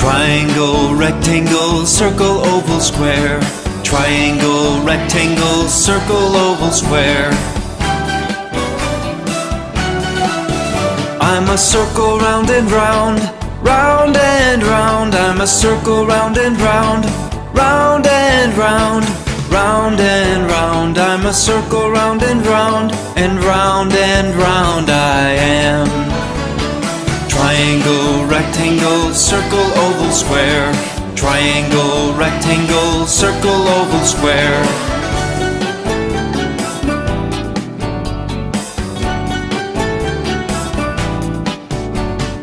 Triangle, rectangle, circle, oval, square. Triangle, rectangle, circle, oval, square. I'm a circle round and round, round and round. I'm a circle round and round, round and round, round and round. I'm a circle round and round, and round and round I am. Triangle, rectangle, circle, oval, square. Triangle, rectangle, circle, oval, square.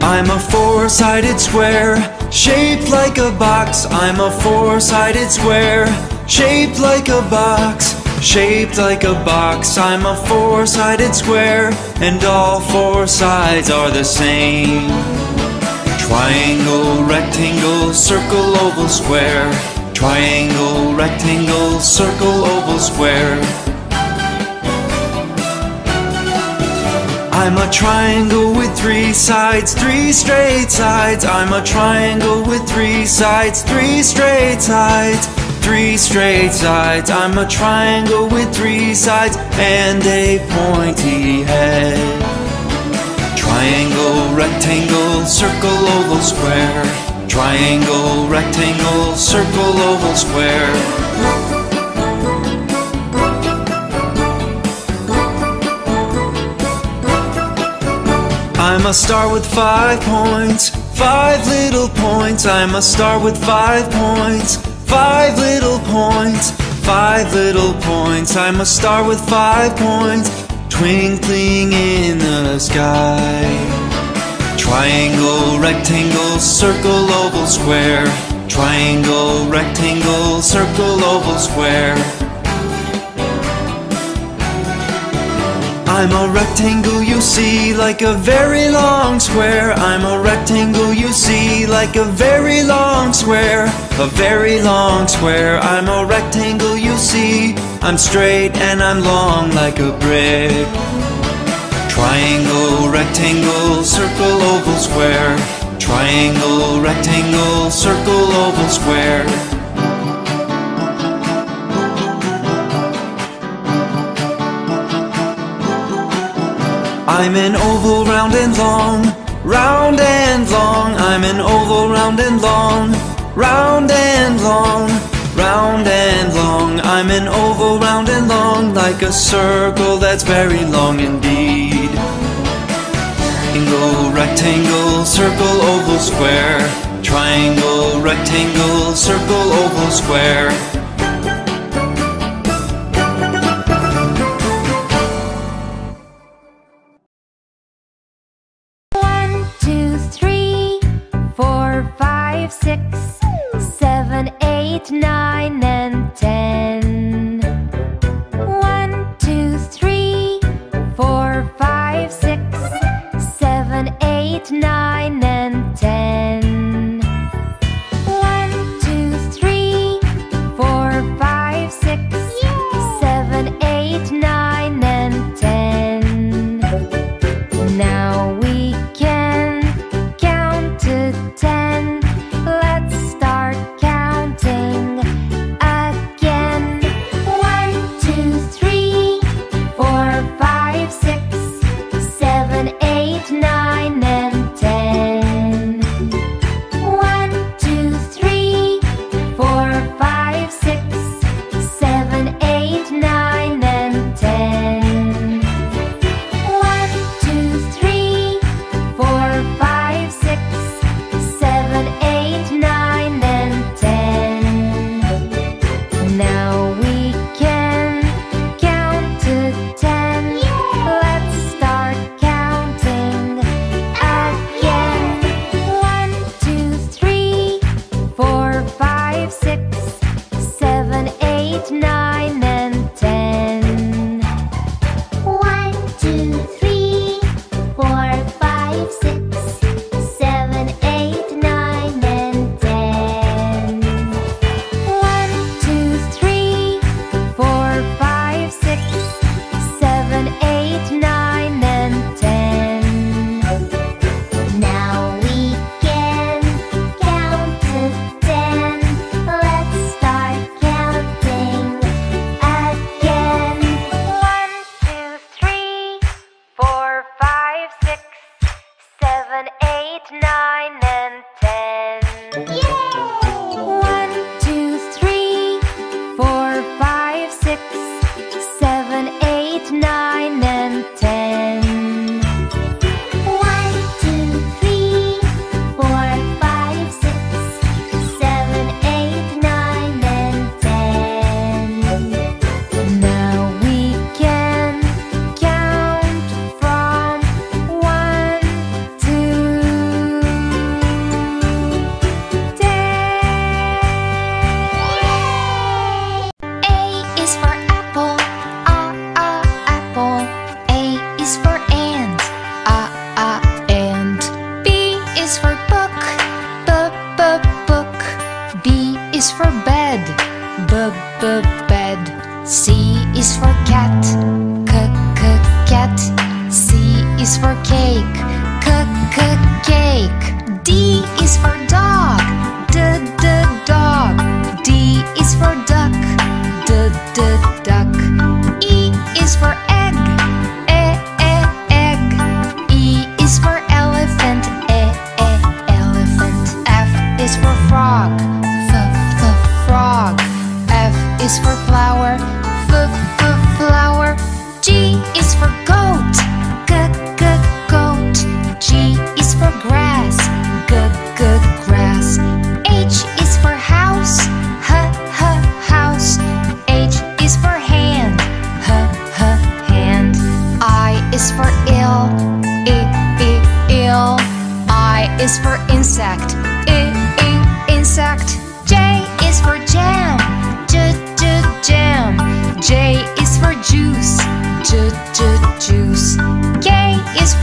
I'm a four-sided square, shaped like a box. I'm a four-sided square, shaped like a box. Shaped like a box, I'm a four-sided square, and all four sides are the same. Triangle, rectangle, circle, oval, square. Triangle, rectangle, circle, oval, square. I'm a triangle with three sides, three straight sides. I'm a triangle with three sides, three straight sides, three straight sides. I'm a triangle with three sides and a pointy head. Triangle, rectangle, circle, oval, square. Triangle, rectangle, circle, oval, square. I'm a star with five points, five little points. I'm a star with five points, five little points, five little points. I'm a star with five points, twinkling in the sky. Triangle, rectangle, circle, oval, square. Triangle, rectangle, circle, oval, square. I'm a rectangle you see like a very long square. I'm a rectangle you see like a very long square. A very long square. I'm a rectangle you see. I'm straight and I'm long like a brick. Triangle, rectangle, circle, oval, square. Triangle, rectangle, circle, oval, square. I'm an oval round and long, round and long. I'm an oval round and long, round and long, round and long. I'm an oval round and long, like a circle that's very long indeed. Triangle, rectangle, circle, oval, square. Triangle, rectangle, circle, oval, square. Eight, nine,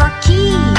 aqui.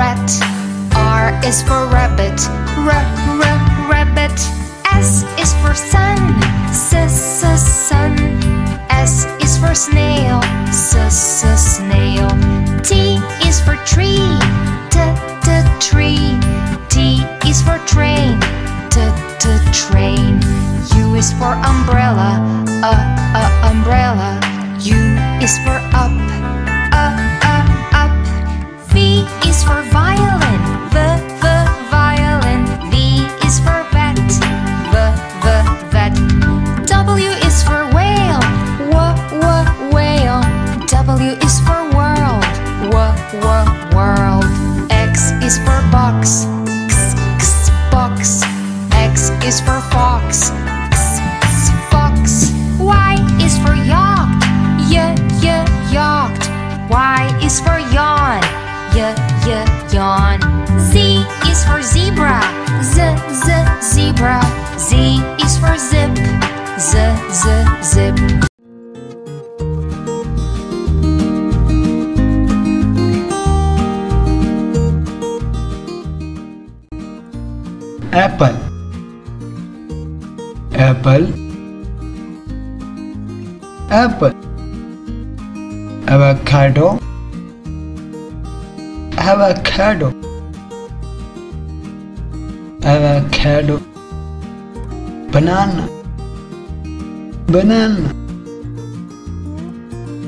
rat. R is for rabbit. R, r, rabbit. S is for sun. S, s, sun. S is for snail. S, s, snail. T is for tree. T, t, tree. T is for train. T, t, train. U is for umbrella. Uh, uh, umbrella. U is for up. is for yawn. Y, y, yawn. Z is for zebra. Z, z, zebra. Z is for zip. Z, z, zip. apple apple apple avocado avocado. Avocado. Banana. Banana.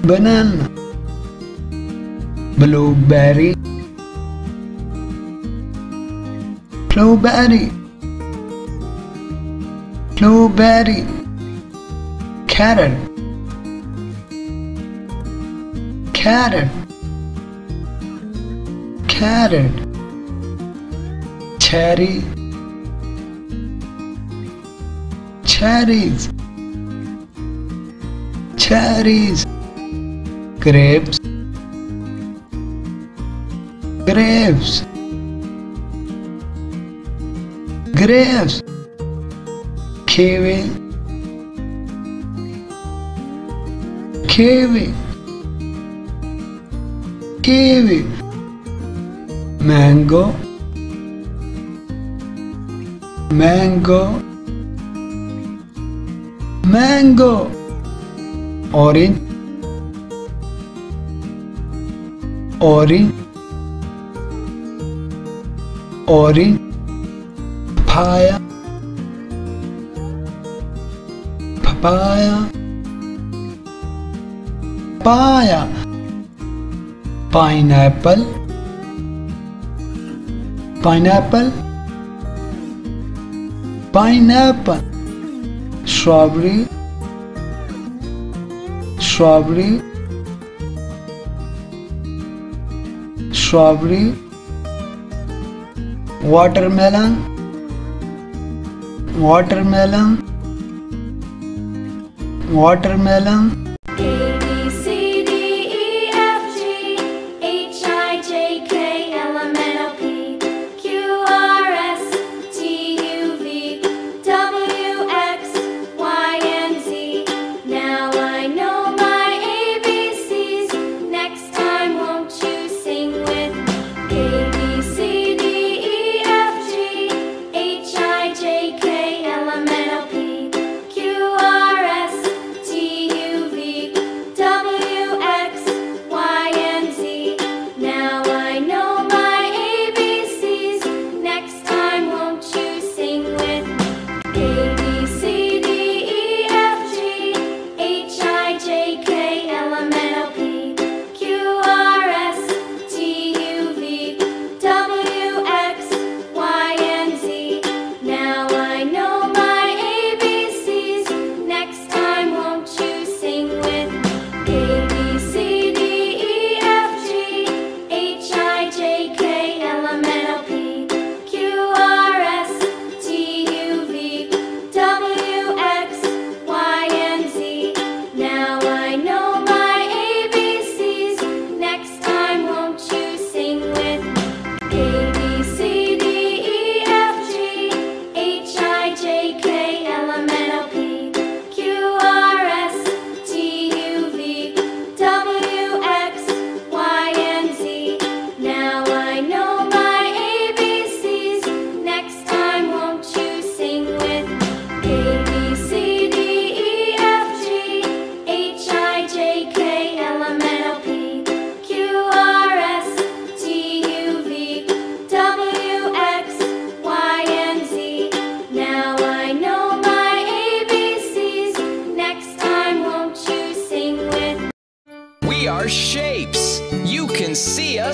Banana. Blueberry. Blueberry. Blueberry. Carrot. Carrot carrot cherry. Cherries. Cherries. Grapes. Grapes. Grapes. Kiwi. Kiwi. Kiwi. Mango mango mango orange orange orange papaya papaya papaya pineapple pineapple pineapple strawberry strawberry strawberry watermelon watermelon watermelon water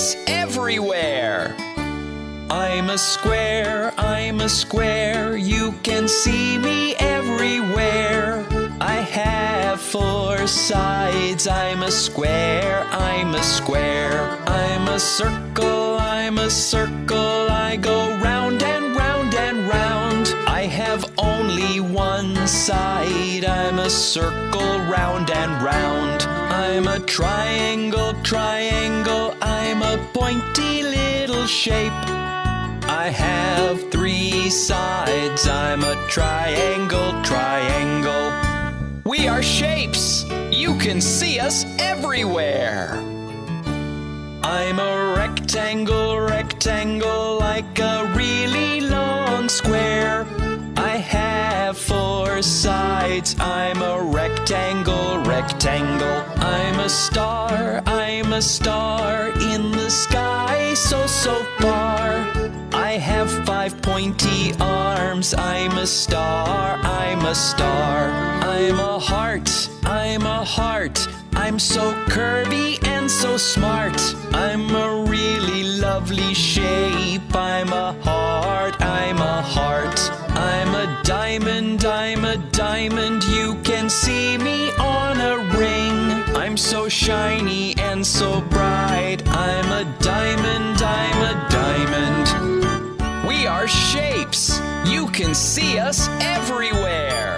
us everywhere. I'm a square, I'm a square. You can see me everywhere. I have four sides. I'm a square, I'm a square. I'm a circle, I'm a circle. I go round one side. I'm a circle round and round. I'm a triangle, triangle. I'm a pointy little shape. I have three sides. I'm a triangle, triangle. We are shapes. You can see us everywhere. I'm a rectangle, rectangle, like a really four sides. I'm a rectangle, rectangle. I'm a star, I'm a star in the sky, so, so far. I have five pointy arms. I'm a star, I'm a star. I'm a heart, I'm a heart. I'm so curvy and so smart. I'm a really lovely shape. I'm a heart, I'm a heart. I'm a diamond, I'm a diamond. You can see me on a ring. I'm so shiny and so bright. I'm a diamond, I'm a diamond. We are shapes. You can see us everywhere.